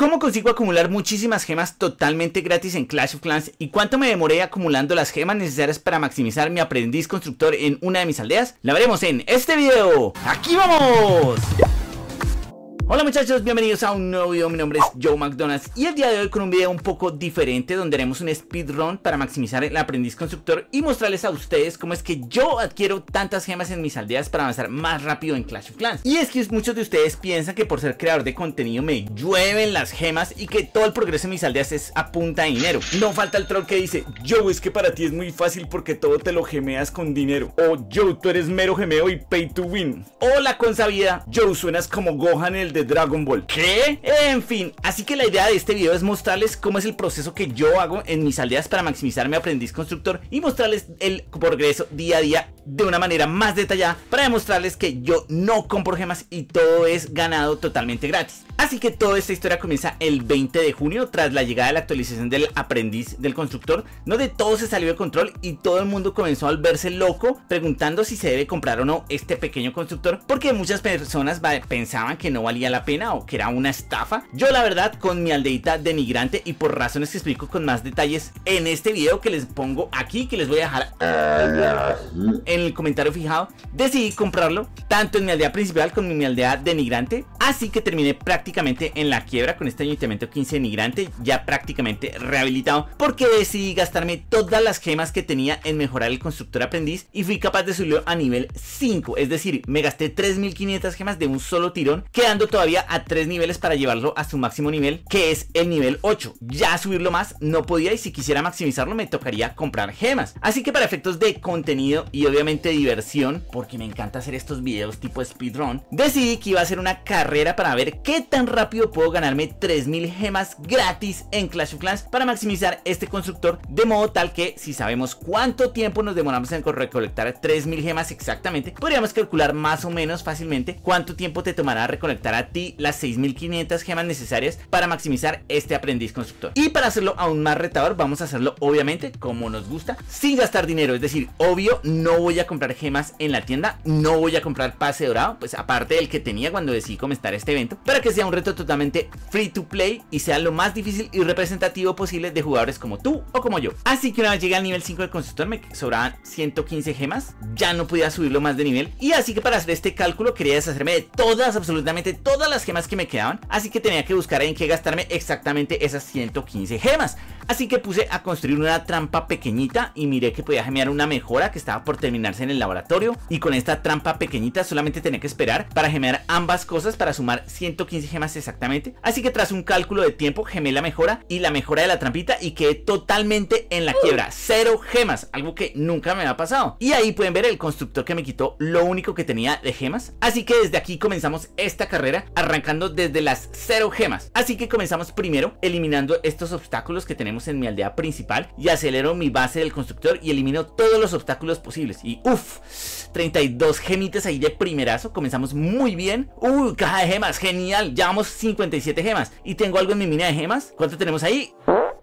¿Cómo consigo acumular muchísimas gemas totalmente gratis en Clash of Clans? ¿Y cuánto me demoré acumulando las gemas necesarias para maximizar mi aprendiz constructor en una de mis aldeas? La veremos en este video. ¡Aquí vamos! Hola muchachos, bienvenidos a un nuevo video, mi nombre es Joe McDonald's y el día de hoy con un video un poco diferente donde haremos un speedrun para maximizar el aprendiz constructor y mostrarles a ustedes cómo es que yo adquiero tantas gemas en mis aldeas para avanzar más rápido en Clash of Clans. Y es que muchos de ustedes piensan que por ser creador de contenido me llueven las gemas y que todo el progreso en mis aldeas es a punta de dinero. No falta el troll que dice, Joe es que para ti es muy fácil porque todo te lo gemeas con dinero. O Joe, tú eres mero gemeo y pay to win. O la consabida, Joe, suenas como Gohan el de Dragon Ball. ¿Qué? En fin, así que la idea de este video es mostrarles cómo es el proceso que yo hago en mis aldeas para maximizar mi aprendiz constructor y mostrarles el progreso día a día de una manera más detallada para demostrarles que yo no compro gemas y todo es ganado totalmente gratis. Así que toda esta historia comienza el 20 de junio tras la llegada de la actualización del aprendiz del constructor, donde todo se salió de control y todo el mundo comenzó a verse loco preguntando si se debe comprar o no este pequeño constructor, porque muchas personas pensaban que no valía la pena o que era una estafa. Yo la verdad con mi aldeita denigrante y por razones que explico con más detalles en este video que les pongo aquí, que les voy a dejar en el comentario fijado, decidí comprarlo tanto en mi aldea principal como en mi aldea denigrante, así que terminé prácticamente en la quiebra con este ayuntamiento 15 denigrante, ya prácticamente rehabilitado, porque decidí gastarme todas las gemas que tenía en mejorar el constructor aprendiz y fui capaz de subirlo a nivel 5, es decir, me gasté 3500 gemas de un solo tirón, quedando todavía a 3 niveles para llevarlo a su máximo nivel, que es el nivel 8. Ya subirlo más no podía y si quisiera maximizarlo me tocaría comprar gemas. Así que para efectos de contenido y obviamente diversión, porque me encanta hacer estos videos tipo speedrun, decidí que iba a hacer una carrera para ver qué tan rápido puedo ganarme 3000 gemas gratis en Clash of Clans para maximizar este constructor de modo tal que si sabemos cuánto tiempo nos demoramos en recolectar 3000 gemas exactamente, podríamos calcular más o menos fácilmente cuánto tiempo te tomará recolectar a ti las 6500 gemas necesarias para maximizar este aprendiz constructor. Y para hacerlo aún más retador, vamos a hacerlo obviamente como nos gusta, sin gastar dinero, es decir, obvio no voy a comprar gemas en la tienda, no voy a comprar pase dorado, pues aparte del que tenía cuando decidí comenzar este evento, para que sea un reto totalmente free to play y sea lo más difícil y representativo posible de jugadores como tú o como yo. Así que una vez llegué al nivel 5 del constructor me sobraban 115 gemas, ya no podía subirlo más de nivel y así que para hacer este cálculo quería deshacerme de todas, absolutamente todas las gemas que me quedaban, así que tenía que buscar en qué gastarme exactamente esas 115 gemas. Así que puse a construir una trampa pequeñita y miré que podía gemear una mejora que estaba por terminarse en el laboratorio y con esta trampa pequeñita solamente tenía que esperar para gemear ambas cosas para sumar 115 gemas exactamente. Así que tras un cálculo de tiempo gemé la mejora y la mejora de la trampita y quedé totalmente en la quiebra. Cero gemas, algo que nunca me había pasado. Y ahí pueden ver el constructor que me quitó lo único que tenía de gemas. Así que desde aquí comenzamos esta carrera arrancando desde las cero gemas. Así que comenzamos primero eliminando estos obstáculos que tenemos en mi aldea principal y acelero mi base del constructor y elimino todos los obstáculos posibles. Y uff, 32 gemitas ahí de primerazo. Comenzamos muy bien. Uy, caja de gemas, genial. Llevamos 57 gemas. Y tengo algo en mi mina de gemas. ¿Cuánto tenemos ahí?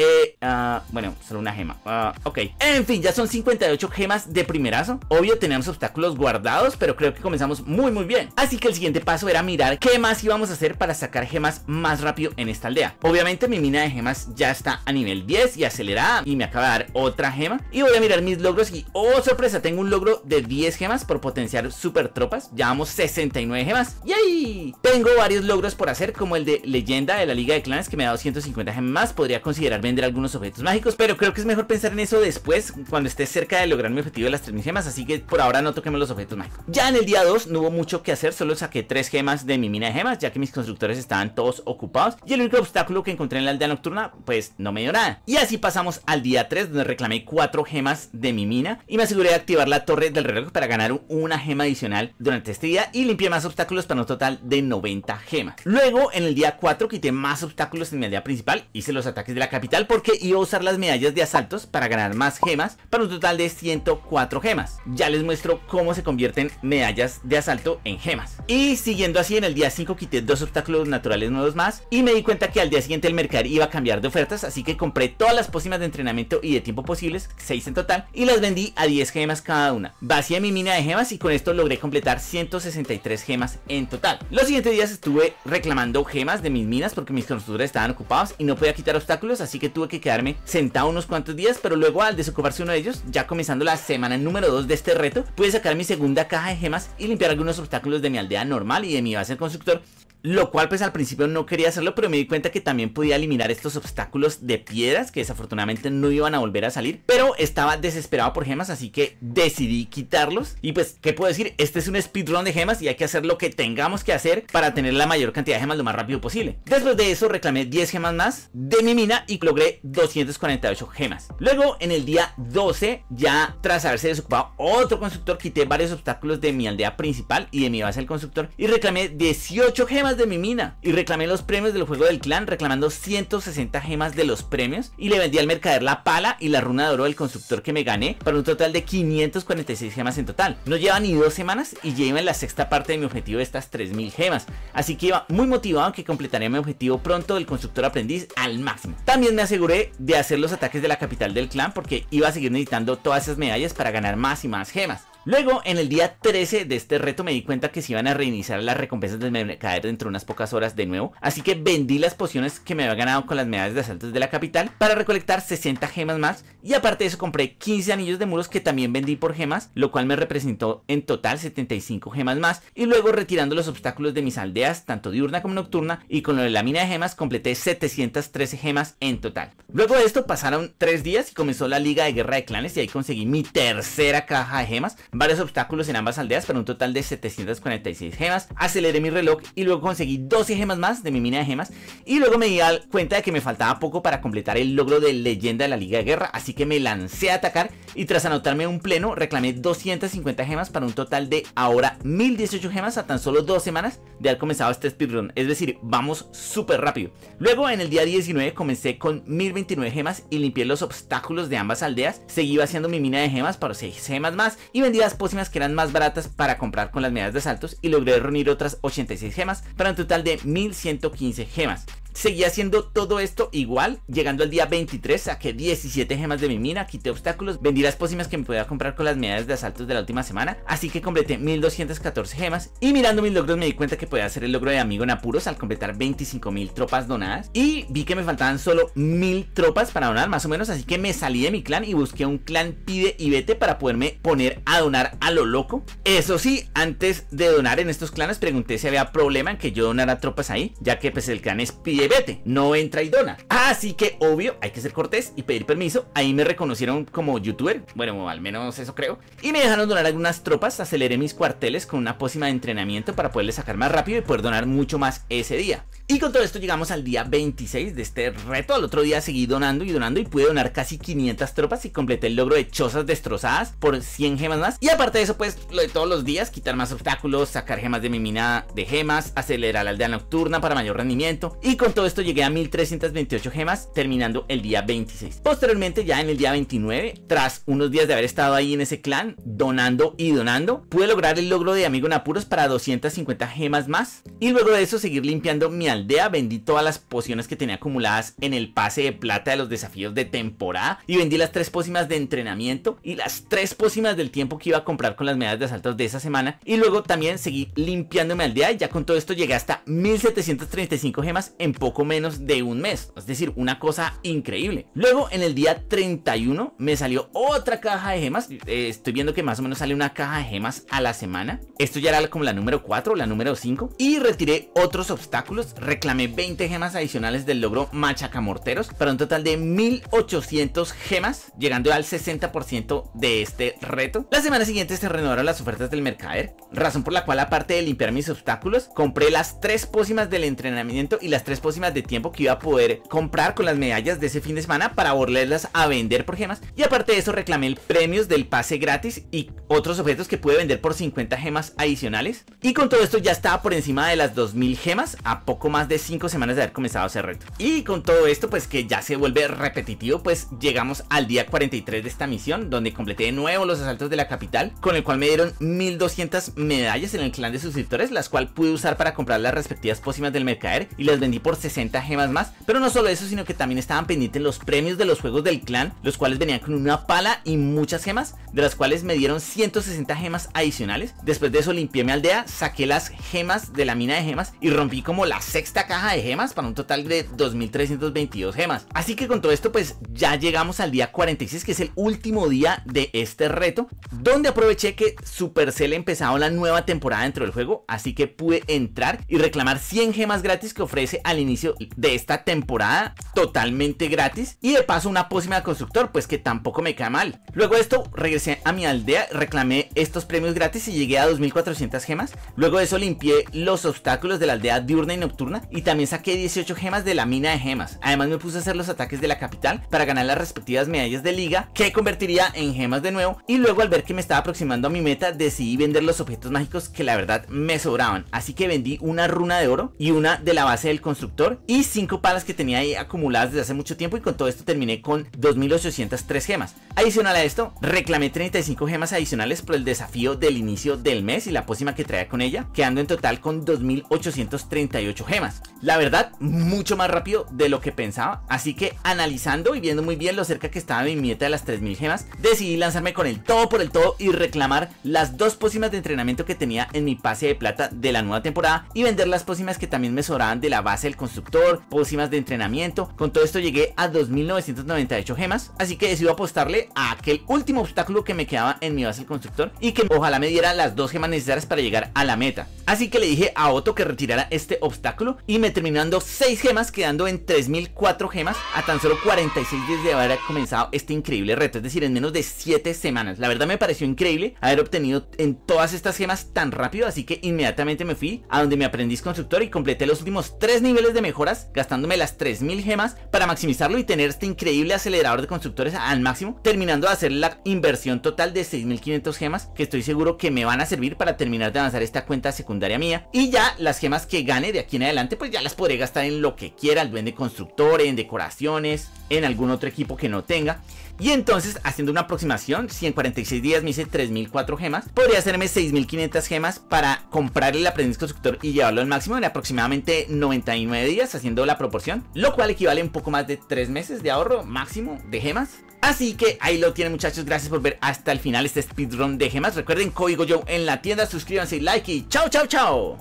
Eh, uh, bueno, solo una gema. Uh, ok. En fin, ya son 58 gemas de primerazo. Obvio, tenemos obstáculos guardados, pero creo que comenzamos muy, muy bien. Así que el siguiente paso era mirar qué más íbamos a hacer para sacar gemas más rápido en esta aldea. Obviamente, mi mina de gemas ya está a nivel 10 y acelerada. Y me acaba de dar otra gema. Y voy a mirar mis logros. Y, oh, sorpresa, tengo un logro de 10 gemas por potenciar super tropas. Llevamos 69 gemas. Y ahí tengo varios logros por hacer, como el de leyenda de la Liga de Clanes, que me dado 150 gemas. Podría considerar vender algunos objetos mágicos, pero creo que es mejor pensar en eso después, cuando esté cerca de lograr mi objetivo de las 3000 gemas, así que por ahora no toquemos los objetos mágicos. Ya en el día 2 no hubo mucho que hacer, solo saqué 3 gemas de mi mina de gemas, ya que mis constructores estaban todos ocupados, y el único obstáculo que encontré en la aldea nocturna, pues no me dio nada. Y así pasamos al día 3, donde reclamé 4 gemas de mi mina, y me aseguré de activar la torre del reloj para ganar una gema adicional durante este día, y limpié más obstáculos para un total de 90 gemas. Luego, en el día 4 quité más obstáculos en mi aldea principal, hice los ataques de la capital, porque iba a usar las medallas de asaltos para ganar más gemas para un total de 104 gemas. Ya les muestro cómo se convierten medallas de asalto en gemas. Y siguiendo así en el día 5 quité dos obstáculos naturales nuevos más y me di cuenta que al día siguiente el mercader iba a cambiar de ofertas así que compré todas las pócimas de entrenamiento y de tiempo posibles, 6 en total, y las vendí a 10 gemas cada una. Vacié mi mina de gemas y con esto logré completar 163 gemas en total. Los siguientes días estuve reclamando gemas de mis minas porque mis constructores estaban ocupados y no podía quitar obstáculos, así que tuve que quedarme sentado unos cuantos días, pero luego al desocuparse uno de ellos, ya comenzando la semana número 2 de este reto, pude sacar mi segunda caja de gemas y limpiar algunos obstáculos de mi aldea normal y de mi base constructor lo cual pues al principio no quería hacerlo, pero me di cuenta que también podía eliminar estos obstáculos de piedras que desafortunadamente no iban a volver a salir. Pero estaba desesperado por gemas, así que decidí quitarlos. Y pues, ¿qué puedo decir? Este es un speedrun de gemas y hay que hacer lo que tengamos que hacer para tener la mayor cantidad de gemas lo más rápido posible. Después de eso reclamé 10 gemas más de mi mina y logré 248 gemas. Luego en el día 12, ya tras haberse desocupado otro constructor, quité varios obstáculos de mi aldea principal y de mi base del constructor y reclamé 18 gemas de mi mina y reclamé los premios del juego del clan reclamando 160 gemas de los premios y le vendí al mercader la pala y la runa de oro del constructor que me gané para un total de 546 gemas en total. No lleva ni dos semanas y lleva en la sexta parte de mi objetivo de estas 3000 gemas, así que iba muy motivado que completaría mi objetivo pronto del constructor aprendiz al máximo. También me aseguré de hacer los ataques de la capital del clan porque iba a seguir necesitando todas esas medallas para ganar más y más gemas. Luego, en el día 13 de este reto me di cuenta que se iban a reiniciar las recompensas del mercader dentro de unas pocas horas de nuevo, así que vendí las pociones que me había ganado con las medallas de asaltos de la capital para recolectar 60 gemas más. Y aparte de eso compré 15 anillos de muros que también vendí por gemas, lo cual me representó en total 75 gemas más. Y luego retirando los obstáculos de mis aldeas, tanto diurna como nocturna y con lo de la mina de gemas completé 713 gemas en total. Luego de esto pasaron 3 días y comenzó la liga de guerra de clanes y ahí conseguí mi tercera caja de gemas varios obstáculos en ambas aldeas para un total de 746 gemas, aceleré mi reloj y luego conseguí 12 gemas más de mi mina de gemas. Y luego me di cuenta de que me faltaba poco para completar el logro de leyenda de la Liga de Guerra, así que me lancé a atacar y tras anotarme un pleno reclamé 250 gemas para un total de ahora 1018 gemas a tan solo dos semanas de haber comenzado este speedrun, es decir, vamos súper rápido. Luego en el día 19 comencé con 1029 gemas y limpié los obstáculos de ambas aldeas, seguí vaciando mi mina de gemas para 6 gemas más y vendí las pócimas que eran más baratas para comprar con las medallas de saltos y logré reunir otras 86 gemas para un total de 1115 gemas. Seguía haciendo todo esto igual, llegando al día 23 saqué 17 gemas de mi mina, quité obstáculos, vendí las pócimas que me podía comprar con las medallas de asaltos de la última semana, así que completé 1214 gemas y mirando mis logros me di cuenta que podía hacer el logro de amigo en apuros al completar 25.000 tropas donadas y vi que me faltaban solo 1000 tropas para donar más o menos, así que me salí de mi clan y busqué un clan pide y vete para poderme poner a donar a lo loco. Eso sí, antes de donar en estos clanes pregunté si había problema en que yo donara tropas ahí, ya que pues el clan es pide vete, no entra y dona. Así que obvio, hay que ser cortés y pedir permiso. Ahí me reconocieron como youtuber, bueno, al menos eso creo. Y me dejaron donar algunas tropas, aceleré mis cuarteles con una pócima de entrenamiento para poderle sacar más rápido y poder donar mucho más ese día. Y con todo esto llegamos al día 26 de este reto. Al otro día seguí donando y donando y pude donar casi 500 tropas y completé el logro de chozas destrozadas por 100 gemas más. Y aparte de eso, pues lo de todos los días, quitar más obstáculos, sacar gemas de mi mina de gemas, acelerar la aldea nocturna para mayor rendimiento. Y con todo esto llegué a 1328 gemas, terminando el día 26. Posteriormente, ya en el día 29, tras unos días de haber estado ahí en ese clan, donando y donando, pude lograr el logro de amigo en apuros para 250 gemas más. Y luego de eso seguir limpiando mi aldea, vendí todas las pociones que tenía acumuladas en el pase de plata de los desafíos de temporada y vendí las tres pócimas de entrenamiento y las tres pócimas del tiempo que iba a comprar con las medallas de asaltos de esa semana y luego también seguí limpiando mi aldea y ya con todo esto llegué hasta 1735 gemas en poco menos de un mes, es decir, una cosa increíble. Luego en el día 31 me salió otra caja de gemas, eh, estoy viendo que más o menos sale una caja de gemas a la semana, esto ya era como la número 4, la número 5 y retiré otros obstáculos reclamé 20 gemas adicionales del logro Machacamorteros para un total de 1800 gemas, llegando al 60% de este reto. La semana siguiente se renovaron las ofertas del mercader, razón por la cual aparte de limpiar mis obstáculos, compré las tres pócimas del entrenamiento y las tres pócimas de tiempo que iba a poder comprar con las medallas de ese fin de semana para volverlas a vender por gemas. Y aparte de eso reclamé premios del pase gratis y otros objetos que pude vender por 50 gemas adicionales. Y con todo esto ya estaba por encima de las 2000 gemas, a poco más más de 5 semanas de haber comenzado ese reto. Y con todo esto, pues que ya se vuelve repetitivo, pues llegamos al día 43 de esta misión, donde completé de nuevo los asaltos de la capital, con el cual me dieron 1200 medallas en el clan de suscriptores, las cuales pude usar para comprar las respectivas pócimas del mercader y las vendí por 60 gemas más. Pero no solo eso, sino que también estaban pendientes los premios de los juegos del clan, los cuales venían con una pala y muchas gemas, de las cuales me dieron 160 gemas adicionales. Después de eso limpié mi aldea, saqué las gemas de la mina de gemas y rompí como la sexta caja de gemas para un total de 2322 gemas. Así que con todo esto pues ya llegamos al día 46 que es el último día de este reto, donde aproveché que Supercell empezaba la nueva temporada dentro del juego, así que pude entrar y reclamar 100 gemas gratis que ofrece al inicio de esta temporada totalmente gratis y de paso una pócima de constructor pues que tampoco me cae mal. Luego de esto regresé a mi aldea, reclamé estos premios gratis y llegué a 2400 gemas. Luego de eso limpié los obstáculos de la aldea diurna y nocturna y también saqué 18 gemas de la mina de gemas. Además me puse a hacer los ataques de la capital para ganar las respectivas medallas de liga que convertiría en gemas de nuevo y luego al ver que me estaba aproximando a mi meta decidí vender los objetos mágicos que la verdad me sobraban. Así que vendí una runa de oro y una de la base del constructor y 5 palas que tenía ahí acumuladas desde hace mucho tiempo y con todo esto terminé con 2803 gemas. Adicional a esto, reclamé 35 gemas adicionales por el desafío del inicio del mes y la pócima que traía con ella, quedando en total con 2838 gemas. La verdad, mucho más rápido de lo que pensaba, así que analizando y viendo muy bien lo cerca que estaba mi meta de las 3000 gemas, decidí lanzarme con el todo por el todo y reclamar las dos pócimas de entrenamiento que tenía en mi pase de plata de la nueva temporada y vender las pócimas que también me sobraban de la base del constructor, pócimas de entrenamiento. Con todo esto llegué a 2998 gemas, así que decido apostarle a aquel último obstáculo que me quedaba en mi base del constructor y que ojalá me diera las dos gemas necesarias para llegar a la meta. Así que le dije a Otto que retirara este obstáculo y me terminó dando 6 gemas, quedando en 3004 gemas a tan solo 46 días de haber comenzado este increíble reto, es decir, en menos de 7 semanas. La verdad me pareció increíble haber obtenido en todas estas gemas tan rápido, así que inmediatamente me fui a donde me aprendiz constructor y completé los últimos 3 niveles de mejoras, gastándome las 3000 gemas para maximizarlo y tener este increíble acelerador de constructores al máximo, terminando de hacer la inversión total de 6500 gemas que estoy seguro que me van a servir para terminar de avanzar esta cuenta secundaria mía y ya las gemas que gane de aquí en adelante pues ya las podré gastar en lo que quiera, el duende constructor, en decoraciones, en algún otro equipo que no tenga. Y entonces, haciendo una aproximación, si en 46 días me hice 3004 gemas, podría hacerme 6500 gemas para comprar el aprendiz constructor y llevarlo al máximo en aproximadamente 99 días, haciendo la proporción, lo cual equivale a un poco más de 3 meses de ahorro máximo de gemas. Así que ahí lo tienen muchachos, gracias por ver hasta el final este speedrun de gemas. Recuerden código yo en la tienda, suscríbanse, like y chao chao chao.